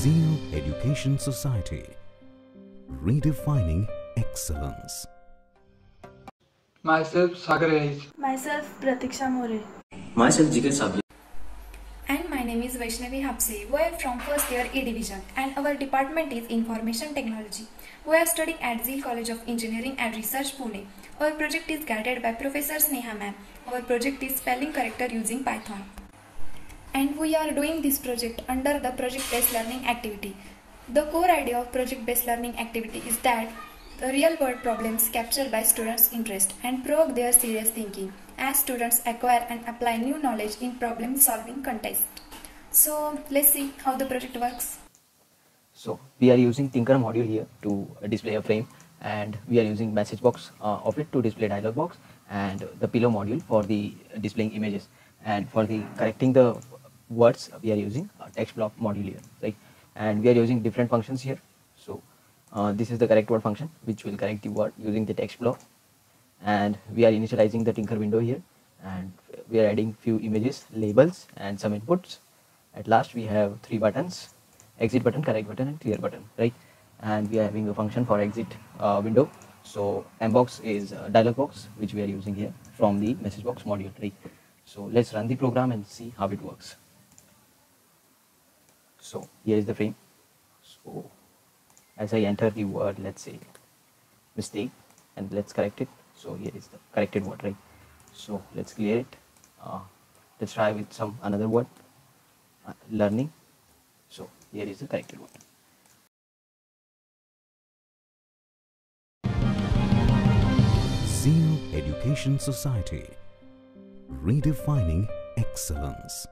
Zeal Education Society. Redefining excellence. Myself, Sagar Reis. Myself, Pratiksha More. Myself, Jigar Sabri. And my name is Vaishnavi Hapse. We are from first year A division and our department is Information Technology. We are studying at Zeal College of Engineering and Research Pune. Our project is guided by Professor Sneha ma'am. Our project is spelling corrector using Python. And we are doing this project under the project based learning activity. The core idea of project based learning activity is that the real world problems captured by students' interest and provoke their serious thinking as students acquire and apply new knowledge in problem solving context. So let's see how the project works. So we are using Tkinter module here to display a frame and we are using message box uh, of it to display dialog box and the pillow module for the displaying images and for the correcting the words we are using a TextBlob module here right? And we are using different functions here. So uh, this is the correct word function which will correct the word using the TextBlob. And we are initializing the Tkinter window here. And we are adding few images labels and some inputs. At last we have three buttons. Exit button correct button and clear button right? And we are having a function for exit uh, window. So mbox is a dialog box which we are using here from the message box module right? So let's run the program and see how it works so here is the frame. So as I enter the word let's say mistake and let's correct it. So here is the corrected word right? So let's clear it. Uh, let's try with some another word. Uh, learning. So here is the corrected word. Zeal Education Society. Redefining excellence.